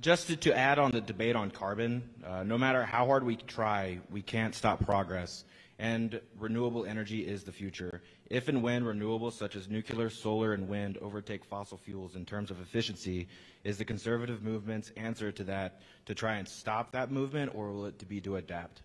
just to, to add on the debate on carbon, uh, no matter how hard we try, we can't stop progress. And renewable energy is the future. If and when renewables such as nuclear, solar, and wind overtake fossil fuels in terms of efficiency, is the conservative movement's answer to that to try and stop that movement, or will it be to adapt?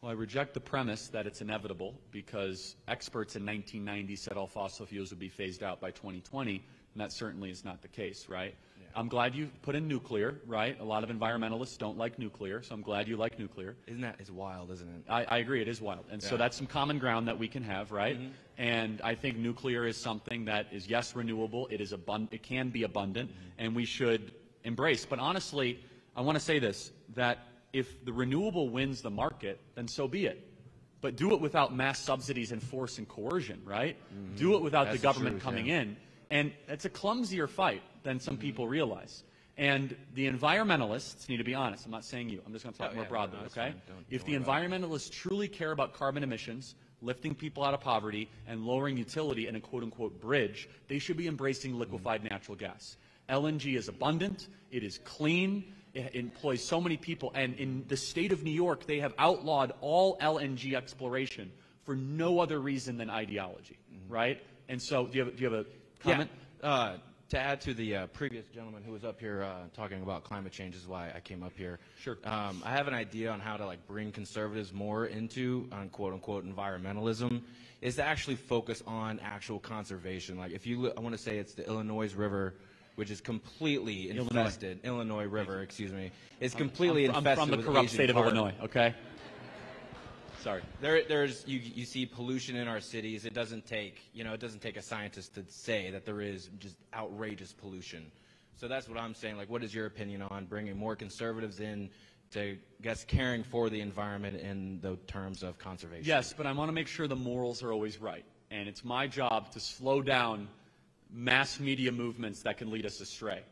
Well, I reject the premise that it's inevitable because experts in 1990 said all fossil fuels would be phased out by 2020, and that certainly is not the case, right? I'm glad you put in nuclear, right? A lot of environmentalists don't like nuclear, so I'm glad you like nuclear. Isn't that is wild, isn't it? I, I, agree, it is wild. And yeah. so that's some common ground that we can have, right? Mm-hmm. And I think nuclear is something that is, yes, renewable, it, is abund- it can be abundant, mm-hmm. and we should embrace. But honestly, I want to say this, that if the renewable wins the market, then so be it. But do it without mass subsidies and force and coercion, right? Mm-hmm. Do it without That's the government the truth, coming yeah. in. And it's a clumsier fight than some mm-hmm. people realize. And the environmentalists need to be honest. I'm not saying you. I'm just going to talk oh, more yeah, broadly, no, okay? If the environmentalists truly care about carbon emissions, lifting people out of poverty, and lowering utility in a quote-unquote bridge, they should be embracing liquefied mm-hmm. natural gas. LNG is abundant. It is clean it employs so many people. And in the state of New York, they have outlawed all LNG exploration for no other reason than ideology, mm-hmm. right? And so, do you have, do you have a comment? Yeah. Uh, to add to the uh, previous gentleman who was up here uh, talking about climate change is why I came up here. Sure. Um, I have an idea on how to like bring conservatives more into on quote unquote environmentalism is to actually focus on actual conservation. Like if you, I want to say it's the Illinois River which is completely infested. Illinois, Illinois River, excuse me, is completely I'm, I'm, infested. I'm from the corrupt Asian state of Illinois. Okay. Sorry. There, there's you, you see pollution in our cities. It doesn't take you know it doesn't take a scientist to say that there is just outrageous pollution. So that's what I'm saying. Like, what is your opinion on bringing more conservatives in to guess caring for the environment in the terms of conservation? Yes, but I want to make sure the morals are always right, and it's my job to slow down mass media movements that can lead us astray.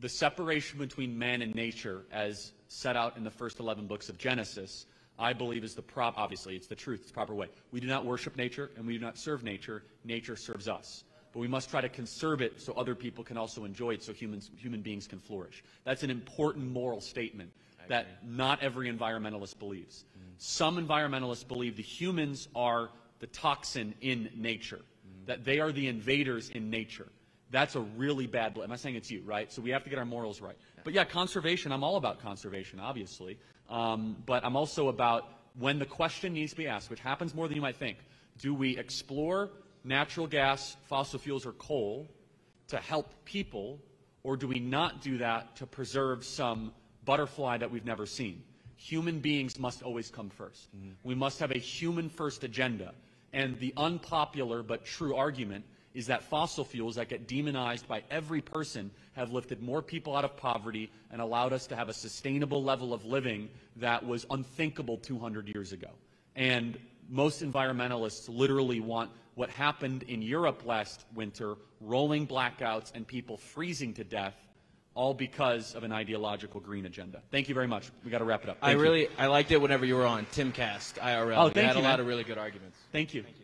The separation between man and nature, as set out in the first 11 books of Genesis, I believe is the prop, obviously, it's the truth, it's the proper way. We do not worship nature and we do not serve nature. Nature serves us. But we must try to conserve it so other people can also enjoy it so humans, human beings can flourish. That's an important moral statement that not every environmentalist believes. Mm. Some environmentalists believe the humans are the toxin in nature that they are the invaders in nature. That's a really bad. I'm not saying it's you, right? So we have to get our morals right. But yeah, conservation. I'm all about conservation, obviously. Um, but I'm also about when the question needs to be asked, which happens more than you might think. Do we explore natural gas, fossil fuels, or coal to help people, or do we not do that to preserve some butterfly that we've never seen? Human beings must always come 1st mm-hmm. We must have a human first agenda. And the unpopular but true argument is that fossil fuels that get demonized by every person have lifted more people out of poverty and allowed us to have a sustainable level of living that was unthinkable 200 years ago. And most environmentalists literally want what happened in Europe last winter, rolling blackouts and people freezing to death, all because of an ideological green agenda. Thank you very much. We got to wrap it up. Thank I really, you. I liked it whenever you were on Timcast IRL. Oh, thank you. had a lot of really good arguments. Thank you. Thank you.